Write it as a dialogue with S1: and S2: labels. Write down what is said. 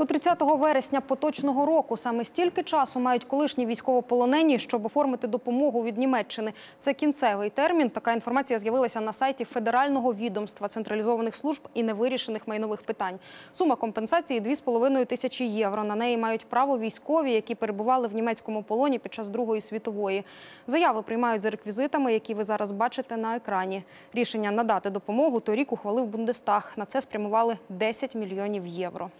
S1: До 30 вересня поточного року саме стільки часу мають колишні військовополонені, щоб оформити допомогу від Німеччини. Це кінцевий термін. Така інформація з'явилася на сайті Федерального відомства централізованих служб і невирішених майнових питань. Сума компенсації 2,5 тисячі євро. На неї мають право військові, які перебували в німецькому полоні під час Другої світової. Заяви приймають за реквізитами, які ви зараз бачите на екрані. Рішення надати допомогу торік ухвалив Бундестаг. На це спрямували 10 мільйонів євро.